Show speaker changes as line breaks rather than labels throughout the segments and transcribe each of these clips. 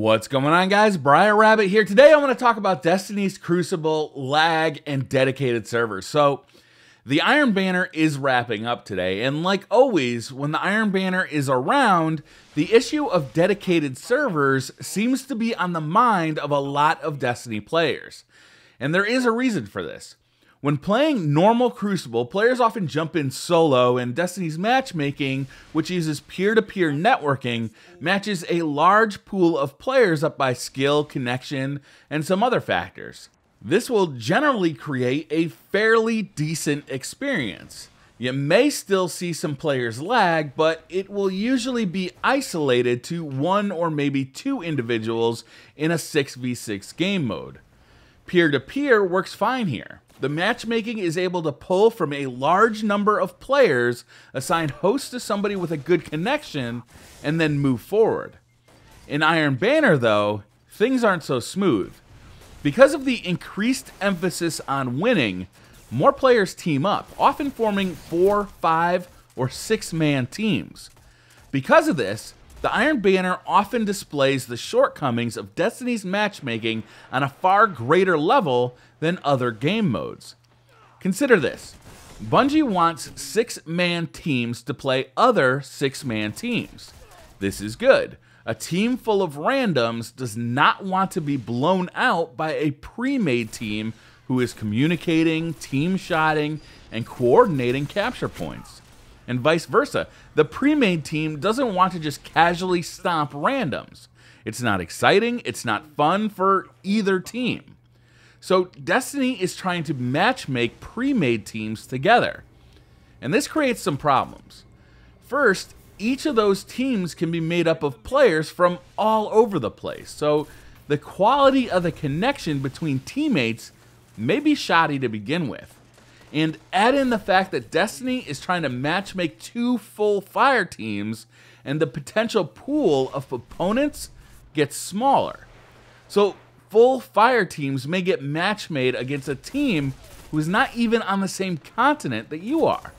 What's going on, guys? Briar Rabbit here. Today, I want to talk about Destiny's Crucible lag and dedicated servers. So, the Iron Banner is wrapping up today, and like always, when the Iron Banner is around, the issue of dedicated servers seems to be on the mind of a lot of Destiny players. And there is a reason for this. When playing normal Crucible, players often jump in solo, and Destiny's matchmaking, which uses peer to peer networking, matches a large pool of players up by skill, connection, and some other factors. This will generally create a fairly decent experience. You may still see some players lag, but it will usually be isolated to one or maybe two individuals in a 6v6 game mode. Peer to peer works fine here the matchmaking is able to pull from a large number of players, assign hosts to somebody with a good connection, and then move forward. In Iron Banner, though, things aren't so smooth. Because of the increased emphasis on winning, more players team up, often forming four, five, or six man teams. Because of this, the Iron Banner often displays the shortcomings of Destiny's matchmaking on a far greater level than other game modes. Consider this Bungie wants six man teams to play other six man teams. This is good. A team full of randoms does not want to be blown out by a pre made team who is communicating, team shotting, and coordinating capture points and vice versa. The pre made team doesn't want to just casually stomp randoms. It's not exciting, it's not fun for either team. So Destiny is trying to match make pre made teams together. And this creates some problems. First, each of those teams can be made up of players from all over the place. So the quality of the connection between teammates may be shoddy to begin with and add in the fact that Destiny is trying to match make two full fire teams, and the potential pool of opponents gets smaller. So, full fire teams may get match made against a team who is not even on the same continent that you are.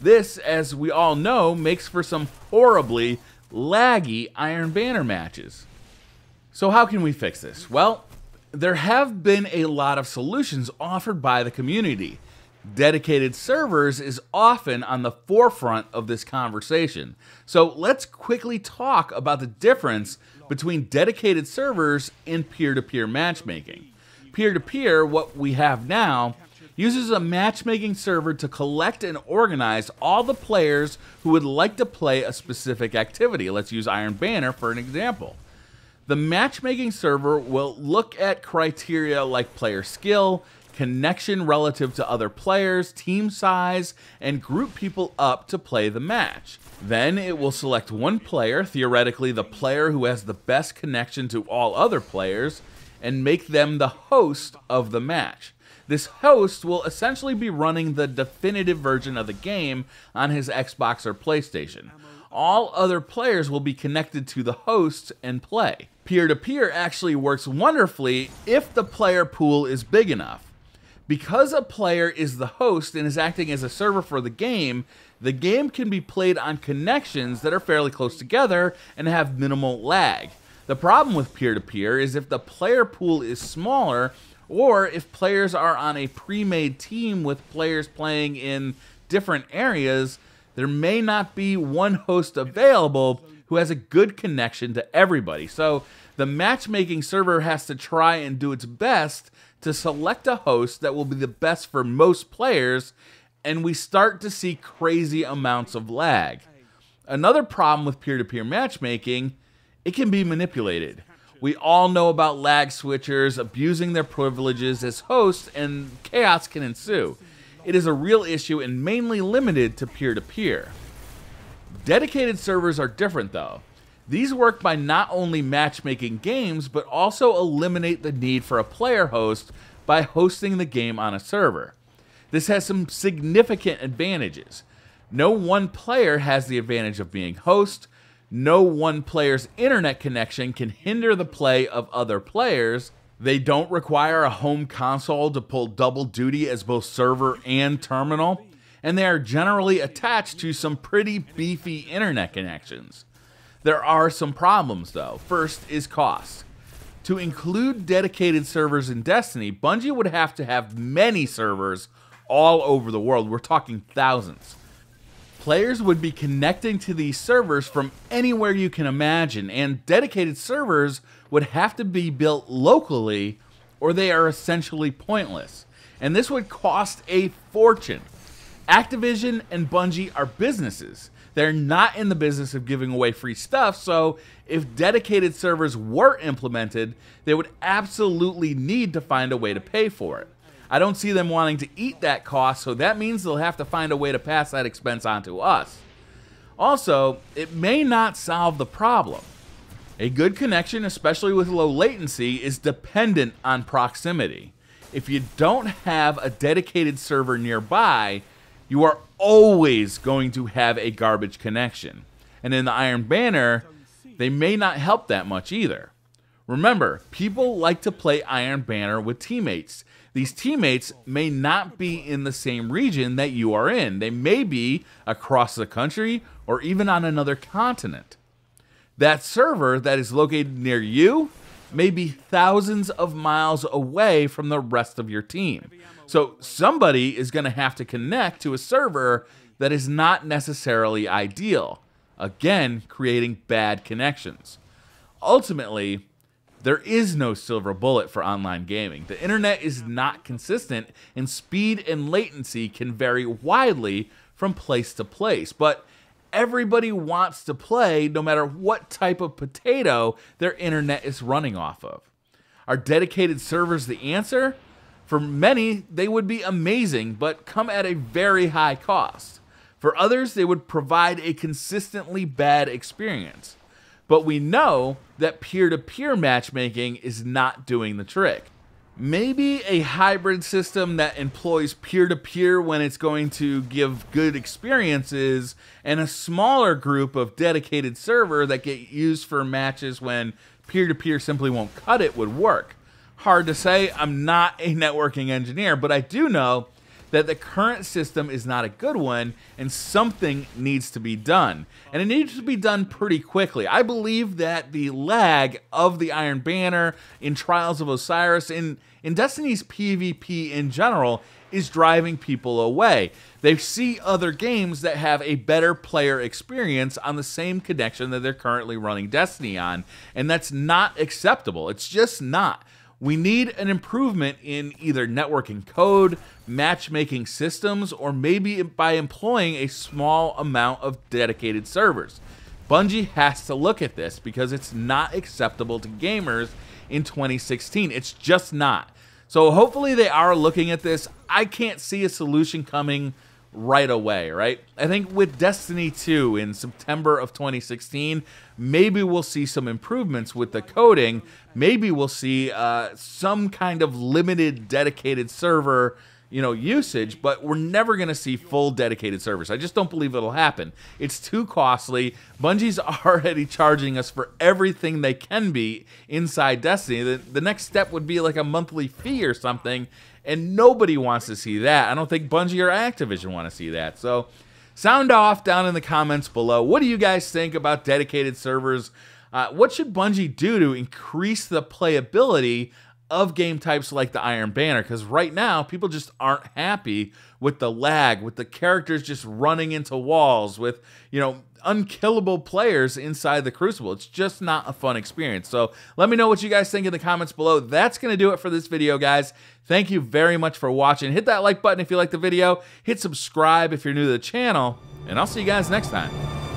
This, as we all know, makes for some horribly laggy Iron Banner matches. So, how can we fix this? Well, there have been a lot of solutions offered by the community dedicated servers is often on the forefront of this conversation. So let's quickly talk about the difference between dedicated servers and peer to peer matchmaking. Peer to peer, what we have now, uses a matchmaking server to collect and organize all the players who would like to play a specific activity. Let's use Iron Banner for an example. The matchmaking server will look at criteria like player skill, connection relative to other players, team size, and group people up to play the match. Then it will select one player, theoretically the player who has the best connection to all other players, and make them the host of the match. This host will essentially be running the definitive version of the game on his Xbox or PlayStation. All other players will be connected to the host and play. Peer to peer actually works wonderfully if the player pool is big enough. Because a player is the host and is acting as a server for the game, the game can be played on connections that are fairly close together and have minimal lag. The problem with peer to peer is if the player pool is smaller, or if players are on a pre made team with players playing in different areas, there may not be one host available who has a good connection to everybody. So the matchmaking server has to try and do its best to select a host that will be the best for most players, and we start to see crazy amounts of lag. Another problem with peer to peer matchmaking, it can be manipulated. We all know about lag switchers abusing their privileges as hosts, and chaos can ensue. It is a real issue and mainly limited to peer to peer. Dedicated servers are different though. These work by not only matchmaking games, but also eliminate the need for a player host by hosting the game on a server. This has some significant advantages. No one player has the advantage of being host. No one player's internet connection can hinder the play of other players. They don't require a home console to pull double duty as both server and terminal. And they are generally attached to some pretty beefy internet connections. There are some problems though. First is cost. To include dedicated servers in Destiny, Bungie would have to have many servers all over the world. We're talking thousands. Players would be connecting to these servers from anywhere you can imagine, and dedicated servers would have to be built locally or they are essentially pointless. And this would cost a fortune. Activision and Bungie are businesses. They're not in the business of giving away free stuff, so if dedicated servers were implemented, they would absolutely need to find a way to pay for it. I don't see them wanting to eat that cost, so that means they'll have to find a way to pass that expense on to us. Also, it may not solve the problem. A good connection, especially with low latency, is dependent on proximity. If you don't have a dedicated server nearby, you are always going to have a garbage connection. And in the Iron Banner, they may not help that much either. Remember, people like to play Iron Banner with teammates. These teammates may not be in the same region that you are in. They may be across the country or even on another continent. That server that is located near you may be thousands of miles away from the rest of your team. So somebody is going to have to connect to a server that is not necessarily ideal. Again, creating bad connections. Ultimately, there is no silver bullet for online gaming. The internet is not consistent, and speed and latency can vary widely from place to place. But everybody wants to play no matter what type of potato their internet is running off of. Are dedicated servers the answer? For many, they would be amazing, but come at a very high cost. For others, they would provide a consistently bad experience. But we know that peer to peer matchmaking is not doing the trick. Maybe a hybrid system that employs peer to peer when it's going to give good experiences, and a smaller group of dedicated server that get used for matches when peer to peer simply won't cut it would work. Hard to say, I'm not a networking engineer, but I do know that the current system is not a good one and something needs to be done. And it needs to be done pretty quickly. I believe that the lag of the Iron Banner in Trials of Osiris, in, in Destiny's PvP in general, is driving people away. They see other games that have a better player experience on the same connection that they're currently running Destiny on, and that's not acceptable. It's just not. We need an improvement in either networking code, matchmaking systems, or maybe by employing a small amount of dedicated servers. Bungie has to look at this because it's not acceptable to gamers in 2016. It's just not. So hopefully they are looking at this. I can't see a solution coming right away, right? I think with Destiny 2 in September of 2016, maybe we'll see some improvements with the coding. Maybe we'll see uh, some kind of limited dedicated server you know usage but we're never going to see full dedicated servers i just don't believe it'll happen it's too costly bungie's already charging us for everything they can be inside destiny the, the next step would be like a monthly fee or something and nobody wants to see that. I don't think Bungie or Activision want to see that. So sound off down in the comments below. What do you guys think about dedicated servers? Uh, what should Bungie do to increase the playability of game types like the Iron Banner? Because right now, people just aren't happy with the lag, with the characters just running into walls, with, you know, unkillable players inside the Crucible. It's just not a fun experience. So let me know what you guys think in the comments below. That's going to do it for this video, guys. Thank you very much for watching. Hit that like button if you like the video. Hit subscribe if you're new to the channel. And I'll see you guys next time.